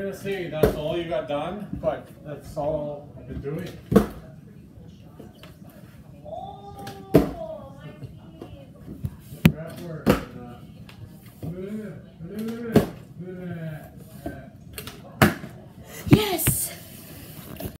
You're gonna see that's all you got done, but that's all I've been doing. Oh,